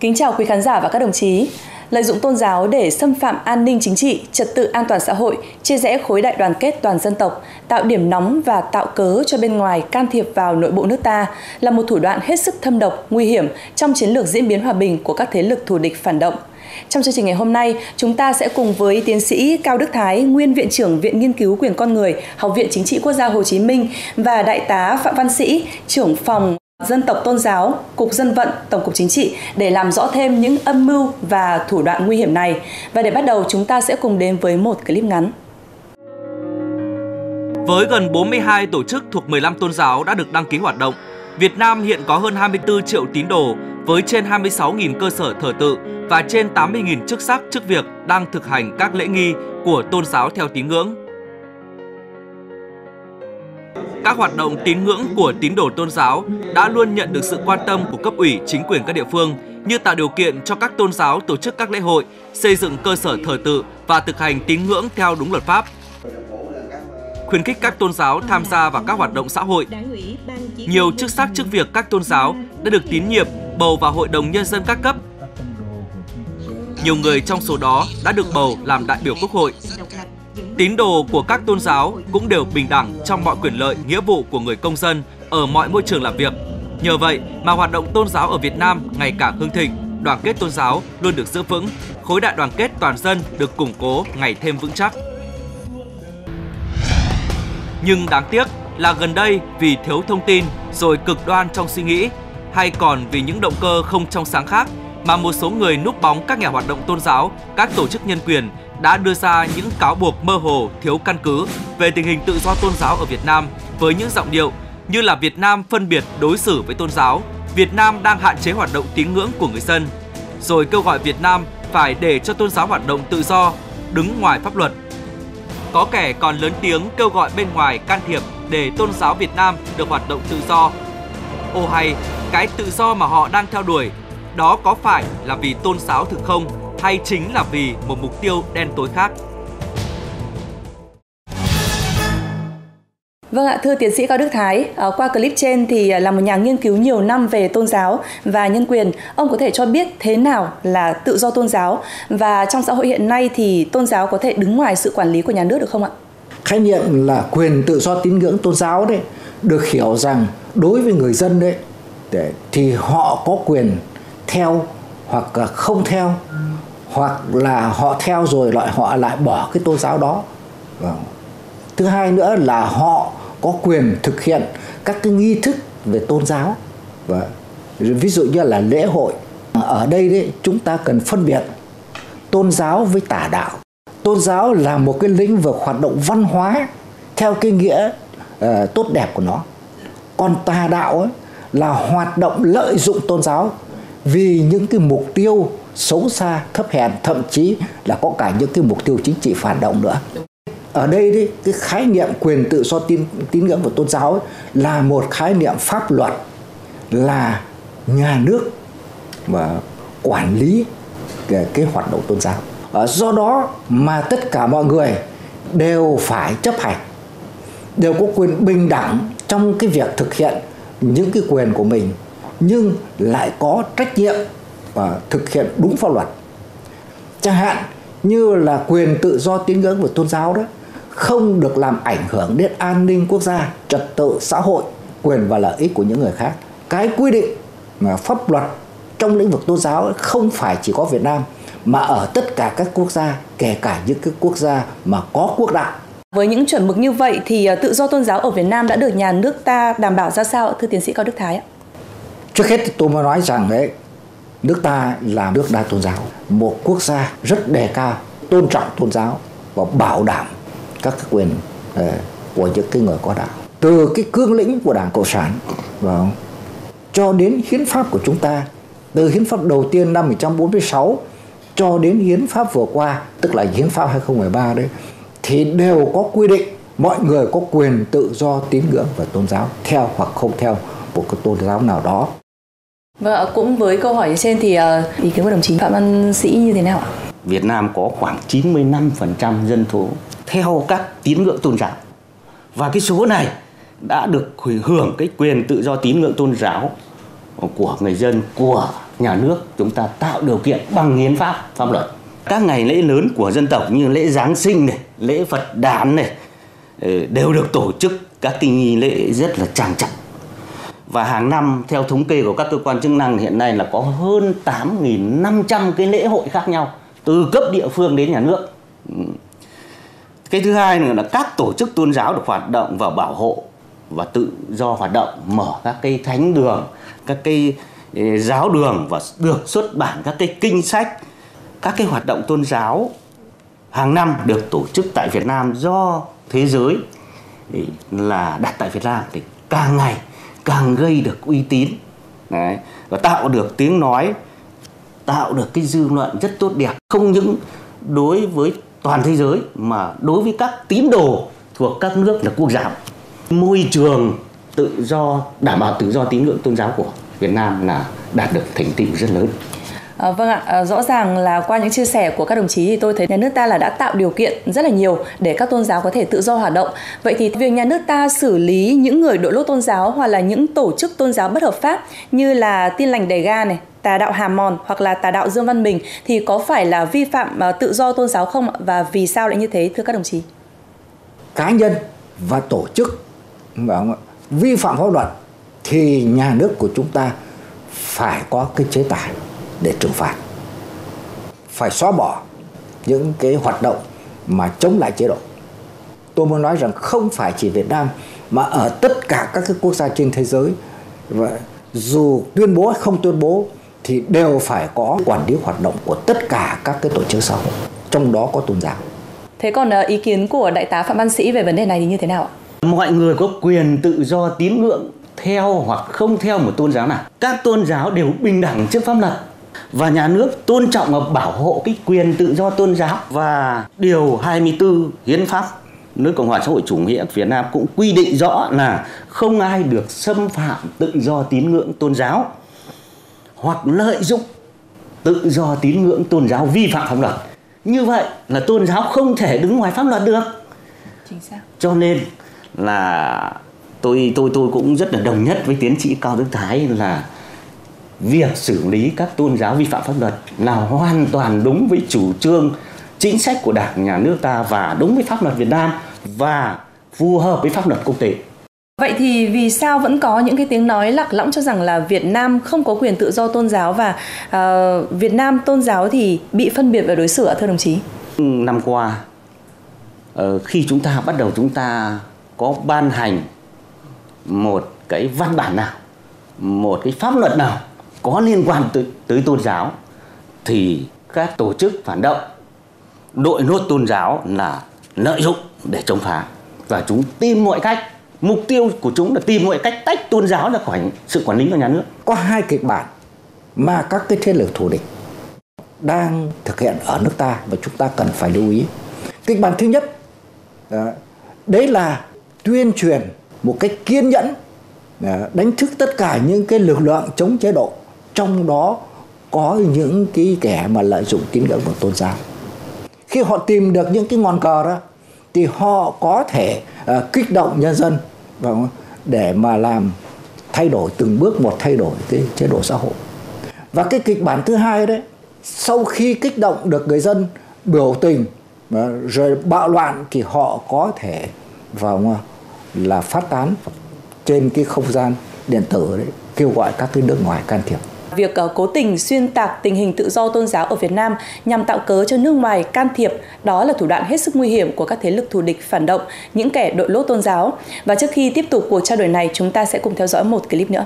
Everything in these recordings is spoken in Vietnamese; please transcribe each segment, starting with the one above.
Kính chào quý khán giả và các đồng chí. Lợi dụng tôn giáo để xâm phạm an ninh chính trị, trật tự an toàn xã hội, chia rẽ khối đại đoàn kết toàn dân tộc, tạo điểm nóng và tạo cớ cho bên ngoài can thiệp vào nội bộ nước ta là một thủ đoạn hết sức thâm độc, nguy hiểm trong chiến lược diễn biến hòa bình của các thế lực thù địch phản động. Trong chương trình ngày hôm nay, chúng ta sẽ cùng với tiến sĩ Cao Đức Thái, nguyên viện trưởng Viện Nghiên cứu quyền con người, Học viện Chính trị Quốc gia Hồ Chí Minh và đại tá Phạm Văn Sĩ, trưởng phòng dân tộc tôn giáo, Cục Dân vận, Tổng cục Chính trị để làm rõ thêm những âm mưu và thủ đoạn nguy hiểm này. Và để bắt đầu, chúng ta sẽ cùng đến với một clip ngắn. Với gần 42 tổ chức thuộc 15 tôn giáo đã được đăng ký hoạt động, Việt Nam hiện có hơn 24 triệu tín đồ với trên 26.000 cơ sở thờ tự và trên 80.000 chức sắc chức việc đang thực hành các lễ nghi của tôn giáo theo tín ngưỡng. Các hoạt động tín ngưỡng của tín đồ tôn giáo đã luôn nhận được sự quan tâm của cấp ủy, chính quyền các địa phương như tạo điều kiện cho các tôn giáo tổ chức các lễ hội, xây dựng cơ sở thờ tự và thực hành tín ngưỡng theo đúng luật pháp khuyến khích các tôn giáo tham gia vào các hoạt động xã hội. Nhiều chức sắc chức việc các tôn giáo đã được tín nhiệm bầu vào Hội đồng Nhân dân các cấp. Nhiều người trong số đó đã được bầu làm đại biểu quốc hội. Tín đồ của các tôn giáo cũng đều bình đẳng trong mọi quyền lợi, nghĩa vụ của người công dân ở mọi môi trường làm việc. Nhờ vậy mà hoạt động tôn giáo ở Việt Nam ngày càng hưng thịnh, đoàn kết tôn giáo luôn được giữ vững, khối đại đoàn kết toàn dân được củng cố ngày thêm vững chắc. Nhưng đáng tiếc là gần đây vì thiếu thông tin rồi cực đoan trong suy nghĩ hay còn vì những động cơ không trong sáng khác mà một số người núp bóng các nhà hoạt động tôn giáo, các tổ chức nhân quyền đã đưa ra những cáo buộc mơ hồ thiếu căn cứ về tình hình tự do tôn giáo ở Việt Nam với những giọng điệu như là Việt Nam phân biệt đối xử với tôn giáo, Việt Nam đang hạn chế hoạt động tín ngưỡng của người dân, rồi kêu gọi Việt Nam phải để cho tôn giáo hoạt động tự do, đứng ngoài pháp luật có kẻ còn lớn tiếng kêu gọi bên ngoài can thiệp để tôn giáo Việt Nam được hoạt động tự do. Ô hay, cái tự do mà họ đang theo đuổi, đó có phải là vì tôn giáo thực không hay chính là vì một mục tiêu đen tối khác? Vâng ạ, thưa tiến sĩ Cao Đức Thái, ờ, qua clip trên thì là một nhà nghiên cứu nhiều năm về tôn giáo và nhân quyền, ông có thể cho biết thế nào là tự do tôn giáo và trong xã hội hiện nay thì tôn giáo có thể đứng ngoài sự quản lý của nhà nước được không ạ? Khái niệm là quyền tự do tín ngưỡng tôn giáo đấy được hiểu rằng đối với người dân đấy thì họ có quyền theo hoặc không theo hoặc là họ theo rồi lại họ lại bỏ cái tôn giáo đó. Vâng. Thứ hai nữa là họ có quyền thực hiện các cái nghi thức về tôn giáo. Và ví dụ như là lễ hội. Ở đây đấy chúng ta cần phân biệt tôn giáo với tà đạo. Tôn giáo là một cái lĩnh vực hoạt động văn hóa theo cái nghĩa uh, tốt đẹp của nó. Còn tà đạo ấy, là hoạt động lợi dụng tôn giáo vì những cái mục tiêu xấu xa thấp hèn thậm chí là có cả những cái mục tiêu chính trị phản động nữa. Ở đây đấy cái khái niệm quyền tự do tín tín ngưỡng và tôn giáo ấy, là một khái niệm pháp luật là nhà nước và quản lý cái, cái hoạt động tôn giáo. À, do đó mà tất cả mọi người đều phải chấp hành đều có quyền bình đẳng trong cái việc thực hiện những cái quyền của mình nhưng lại có trách nhiệm và thực hiện đúng pháp luật chẳng hạn như là quyền tự do tín ngưỡng và tôn giáo đó không được làm ảnh hưởng đến an ninh quốc gia, trật tự xã hội, quyền và lợi ích của những người khác. Cái quy định mà pháp luật trong lĩnh vực tôn giáo không phải chỉ có Việt Nam mà ở tất cả các quốc gia, kể cả những cái quốc gia mà có quốc đạo. Với những chuẩn mực như vậy thì ờ, tự do tôn giáo ở Việt Nam đã được nhà nước ta đảm bảo ra sao thưa tiến sĩ Cao Đức Thái ạ? Trước hết tôi muốn nói rằng đấy, nước ta là nước đa tôn giáo, một quốc gia rất đề cao tôn trọng tôn giáo và bảo đảm các cái quyền ờ, của những cái người có đạo từ cái cương lĩnh của đảng cộng sản và cho đến hiến pháp của chúng ta từ hiến pháp đầu tiên năm 1946 cho đến hiến pháp vừa qua tức là hiến pháp 2013 đấy thì đều có quy định mọi người có quyền tự do tín ngưỡng và tôn giáo theo hoặc không theo một cái tôn giáo nào đó. Vâng, cũng với câu hỏi trên thì uh, ý kiến của đồng chí Phạm Văn Sĩ như thế nào ạ? Việt Nam có khoảng 95% dân số theo các tín ngưỡng tôn giáo. Và cái số này đã được hưởng cái quyền tự do tín ngưỡng tôn giáo của người dân của nhà nước. Chúng ta tạo điều kiện bằng hiến pháp pháp luật. Các ngày lễ lớn của dân tộc như lễ giáng sinh này lễ phật đản này ờ, đều được tổ chức. Các nghi lễ rất là trang trọng và hàng năm theo thống kê của các cơ quan chức năng hiện nay là có hơn 8.500 cái lễ hội khác nhau từ cấp địa phương đến nhà nước. Cái thứ hai nữa là các tổ chức tôn giáo được hoạt động và bảo hộ và tự do hoạt động, mở các cái thánh đường, các cái ờ, giáo đường và được xuất bản các cái kinh sách, các cái hoạt động tôn giáo hàng năm được tổ chức tại Việt Nam do thế giới là đặt tại Việt Nam thì càng ngày càng gây được uy tín. Đấy, và tạo được tiếng nói tạo được cái dư luận rất tốt đẹp. Không những đối với toàn thế giới mà đối với các tín đồ thuộc các nước là quốc giáo môi trường tự do đảm bảo tự do tín ngưỡng tôn giáo của Việt Nam là đạt được thành tựu rất lớn. À, vâng ạ, à, rõ ràng là qua những chia sẻ của các đồng chí thì tôi thấy nhà nước ta là đã tạo điều kiện rất là nhiều để các tôn giáo có thể tự do hoạt động. Vậy thì việc nhà nước ta xử lý những người đội lốt tôn giáo hoặc là những tổ chức tôn giáo bất hợp pháp như là Tin lành Đề Ga này, tà đạo Hà Mòn hoặc là tà đạo Dương Văn Bình thì có phải là vi phạm ờ, tự do tôn giáo không và vì sao lại như thế thưa các đồng chí? Cá nhân và tổ chức vi phạm pháp luật thì nhà nước của chúng ta phải có cái chế tài để trừng phạt. Phải xóa bỏ những cái hoạt động mà chống lại chế độ. Tôi muốn nói rằng không phải chỉ Việt Nam mà ở tất cả các cái quốc gia trên thế giới. Và dù tuyên bố hay không tuyên bố thì đều phải có quản lý hoạt động của tất cả các cái tổ chức xã hội trong đó có tôn giáo. Thế còn ờ, ý kiến của đại tá phạm văn sĩ về vấn đề này thì như thế nào ạ? Mọi người có quyền tự do tín ngưỡng theo hoặc không theo một tôn giáo nào. Các tôn giáo đều bình đẳng trước pháp luật và nhà nước tôn trọng và bảo hộ cái quyền tự do tôn giáo và điều 24 hiến pháp nước Cộng hòa xã hội chủ nghĩa Việt Nam cũng quy định rõ là không ai được xâm phạm tự do tín ngưỡng tôn giáo hoặc lợi dụng tự do tín ngưỡng tôn giáo vi phạm pháp luật. Như vậy là tôn giáo không thể đứng ngoài pháp luật được. Chính xác. Cho nên là tôi tôi tôi cũng rất là đồng nhất với tiến sĩ Cao Đức Thái là việc xử lý các tôn giáo vi phạm pháp luật là hoàn toàn đúng với chủ trương chính sách của đảng nhà nước ta và đúng với pháp luật Việt Nam và phù hợp với pháp luật quốc tế. Vậy thì vì sao vẫn có những cái tiếng nói lạc lõng cho rằng là Việt Nam không có quyền tự do tôn giáo và uh, Việt Nam tôn giáo thì bị phân biệt và đối xử ạ thưa đồng chí? Năm qua uh, khi chúng ta bắt đầu chúng ta có ban hành một cái văn bản nào, một cái pháp luật nào có liên quan tới, tới tôn giáo thì các tổ chức phản động đội nốt tôn giáo là lợi dụng để chống phá. Và chúng tìm mọi cách mục tiêu của chúng là tìm mọi cách tách tôn giáo ra khỏi sự quản lý của nhà nước. Có hai kịch bản mà các cái thế lực thù địch đang thực hiện ở nước ta và chúng ta cần phải lưu ý. Kịch bản thứ nhất à, đấy là tuyên truyền một cách kiên nhẫn à, đánh thức tất cả những cái lực lượng chống chế độ trong đó có những cái kẻ mà lợi dụng tín ngưỡng của tôn giáo. Khi họ tìm được những cái ngọn cờ đó thì họ có thể uh, kích động nhân dân và để mà làm thay đổi từng bước một thay đổi cái chế độ xã hội. Và cái kịch bản thứ hai đấy sau khi kích động được người dân biểu tình rồi bạo loạn thì họ có thể vào ờ, là phát tán trên cái không gian điện tử đấy kêu gọi các cái nước ngoài can thiệp việc ờ, cố tình xuyên tạc tình hình tự do tôn giáo ở Việt Nam nhằm tạo cớ cho nước ngoài can thiệp đó là thủ đoạn hết sức nguy hiểm của các thế lực thù địch phản động, những kẻ đội lốt tôn giáo. Và trước khi tiếp tục cuộc trao đổi này, chúng ta sẽ cùng theo dõi một clip nữa.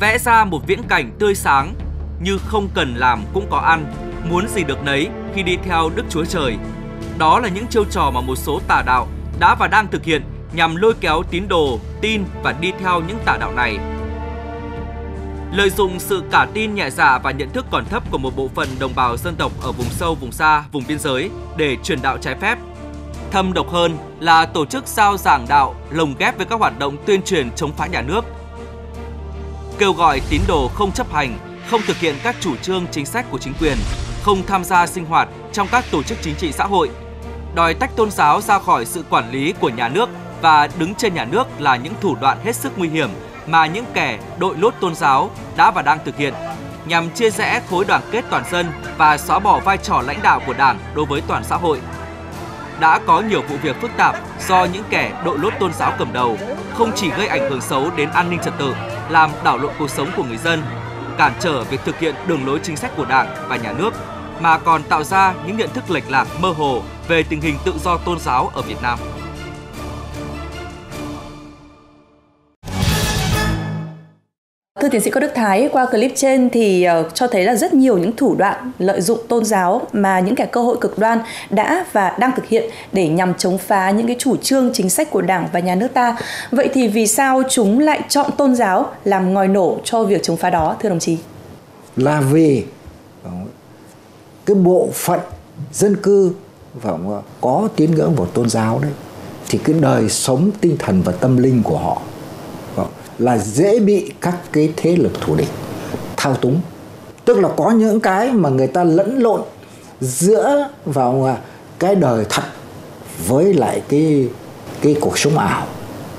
Vẽ ra một viễn cảnh tươi sáng như không cần làm cũng có ăn, muốn gì được nấy khi đi theo Đức Chúa Trời. Đó là những chiêu trò mà một số tà đạo đã và đang thực hiện nhằm lôi kéo tín đồ tin và đi theo những tà đạo này lợi dụng sự cả tin nhẹ dạ và nhận thức còn thấp của một bộ phận đồng bào dân tộc ở vùng sâu, vùng xa, vùng biên giới để truyền đạo trái phép. Thâm độc hơn là tổ chức giao giảng đạo lồng ghép với các hoạt động tuyên truyền chống phá nhà nước. Kêu gọi tín đồ không chấp hành, không thực hiện các chủ trương chính sách của chính quyền, không tham gia sinh hoạt trong các tổ chức chính trị xã hội, đòi tách tôn giáo ra khỏi sự quản lý của nhà nước và đứng trên nhà nước là những thủ đoạn hết sức nguy hiểm mà những kẻ đội lốt tôn giáo đã và đang thực hiện nhằm chia rẽ khối đoàn kết toàn dân và xóa bỏ vai trò lãnh đạo của Đảng đối với toàn xã hội. Đã có nhiều vụ việc phức tạp do những kẻ đội lốt tôn giáo cầm đầu, không chỉ gây ảnh hưởng xấu đến an ninh trật tự, làm đảo lộn cuộc sống của người dân, cản trở việc thực hiện đường lối chính sách của Đảng và nhà nước, mà còn tạo ra những nhận thức lệch lạc mơ hồ về tình hình tự do tôn giáo ở Việt Nam. Vâng, tiến sĩ Cao Đức Thái, qua clip trên thì uh, cho thấy là rất nhiều những thủ đoạn lợi dụng tôn giáo mà những kẻ cơ hội cực đoan đã và đang thực hiện để nhằm chống phá những cái chủ trương chính sách của Đảng và nhà nước ta. Vậy thì vì sao chúng lại chọn tôn giáo làm ngòi nổ cho việc chống phá đó thưa đồng chí? Là vì ờ, cái bộ phận dân cư và ờ, có tín ngưỡng vào tôn giáo đấy thì cái đời sống tinh thần và tâm linh của họ là dễ bị các cái thế lực thù địch thao túng. Tức là có những cái mà người ta lẫn lộn giữa vào à, cái đời thật với lại cái cái cuộc sống ảo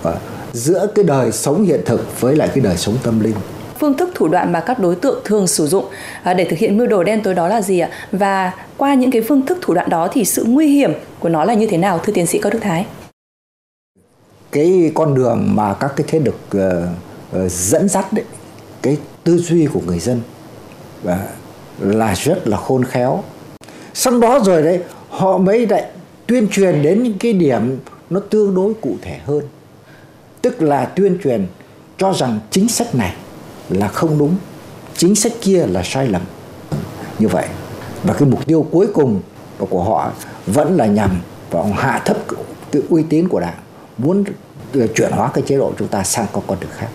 và giữa cái đời sống hiện thực với lại cái đời sống tâm linh. Phương thức thủ đoạn mà các đối tượng thường sử dụng à, để thực hiện mưu đồ đen tối đó là gì ạ? Và qua những cái phương thức thủ đoạn đó thì sự nguy hiểm của nó là như thế nào, thưa tiến sĩ Cao đức thái? Cái con đường mà các cái thế lực uh, uh, dẫn dắt đấy cái tư duy của người dân và là rất là khôn khéo. Sau đó rồi đấy họ mới lại tuyên truyền đến những cái điểm nó tương đối cụ thể hơn. Tức là tuyên truyền cho rằng chính sách này là không đúng chính sách kia là sai lầm. Như vậy và cái mục tiêu cuối cùng của họ vẫn là nhằm vào hạ thấp cái uy tín của đảng muốn ờ, chuyển hóa cái chế độ chúng ta sang các con đường khác.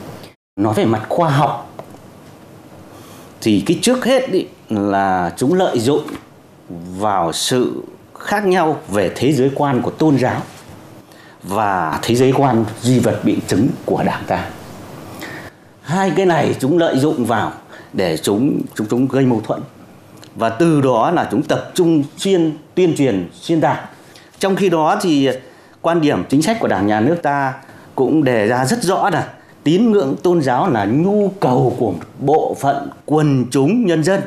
Nói về mặt khoa học thì cái trước hết ý, là chúng lợi dụng vào sự khác nhau về thế giới quan của tôn giáo và thế giới quan duy vật biện chứng của đảng ta. Hai cái này chúng lợi dụng vào để chúng chúng chúng gây mâu thuẫn. Và từ đó là chúng tập trung xuyên tuyên truyền xuyên tạc. Trong khi đó thì quan điểm chính sách của đảng, nhà nước ta cũng đề ra rất rõ là tín ngưỡng tôn giáo là nhu cầu của bộ phận quần chúng nhân dân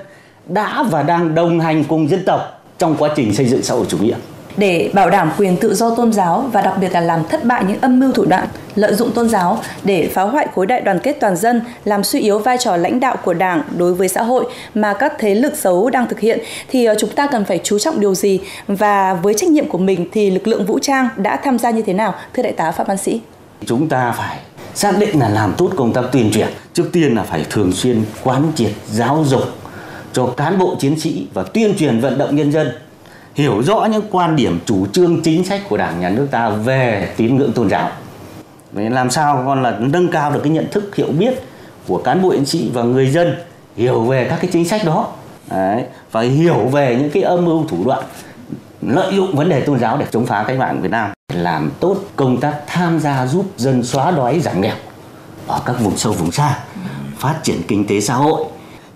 đã và đang đồng hành cùng dân tộc trong quá trình xây dựng xã hội chủ nghĩa để bảo đảm quyền tự do tôn giáo và đặc biệt là làm thất bại những âm mưu thủ đoạn lợi dụng tôn giáo để phá hoại khối đại đoàn kết toàn dân, làm suy yếu vai trò lãnh đạo của Đảng đối với xã hội mà các thế lực xấu đang thực hiện thì ờ, chúng ta cần phải chú trọng điều gì và với trách nhiệm của mình thì lực lượng vũ trang đã tham gia như thế nào thưa đại tá Phạm Văn Sĩ? Chúng ta phải xác định là làm tốt công tác tuyên truyền. Trước tiên là phải thường xuyên quán triệt giáo dục cho cán bộ chiến sĩ và tuyên truyền vận động nhân dân hiểu rõ những quan điểm chủ trương chính sách của đảng nhà nước ta về tín ngưỡng tôn giáo. Vậy làm sao còn là nâng cao được cái nhận thức hiểu biết của cán bộ chiến sĩ và người dân hiểu về các cái chính sách đó. Đấy, và hiểu về những cái âm mưu thủ đoạn lợi dụng vấn đề tôn giáo để chống phá cách mạng Việt Nam. Làm tốt công tác tham gia giúp dân xóa đói giảm nghèo ở các vùng sâu vùng xa phát triển kinh tế xã hội.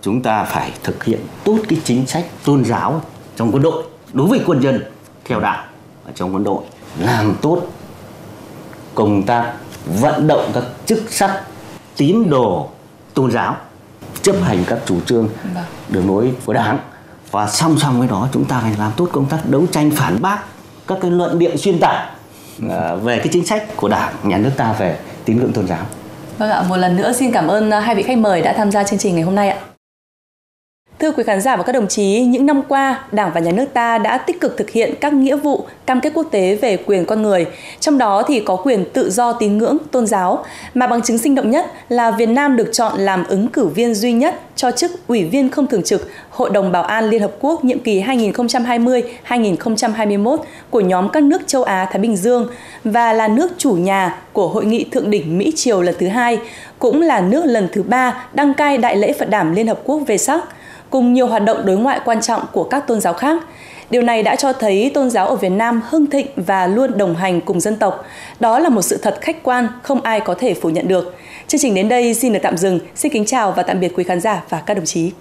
Chúng ta phải thực hiện tốt cái chính sách tôn giáo trong quân đội đối với quân dân theo đạo ở trong quân đội làm tốt công tác vận động các chức sắc tín đồ tôn giáo chấp hành các chủ trương vâng. đường lối của đảng và song song với đó chúng ta phải làm tốt công tác đấu tranh phản bác các cái luận điệu xuyên tạc à, về cái chính sách của đảng nhà nước ta về tín ngưỡng tôn giáo. Vâng ạ, một lần nữa xin cảm ơn hai vị khách mời đã tham gia chương trình ngày hôm nay ạ. Quý khán giả và các đồng chí, những năm qua, Đảng và Nhà nước ta đã tích cực thực hiện các nghĩa vụ, cam kết quốc tế về quyền con người, trong đó thì có quyền tự do tín ngưỡng, tôn giáo, mà bằng chứng sinh động nhất là Việt Nam được chọn làm ứng cử viên duy nhất cho chức Ủy viên không thường trực Hội đồng Bảo an Liên Hợp Quốc nhiệm kỳ 2020-2021 của nhóm các nước châu Á-Thái Bình Dương và là nước chủ nhà của Hội nghị Thượng đỉnh Mỹ-Triều lần thứ hai, cũng là nước lần thứ ba đăng cai Đại lễ Phật đảm Liên Hợp Quốc về sắc cùng nhiều hoạt động đối ngoại quan trọng của các tôn giáo khác. Điều này đã cho thấy tôn giáo ở Việt Nam hưng thịnh và luôn đồng hành cùng dân tộc. Đó là một sự thật khách quan, không ai có thể phủ nhận được. Chương trình đến đây xin được tạm dừng. Xin kính chào và tạm biệt quý khán giả và các đồng chí.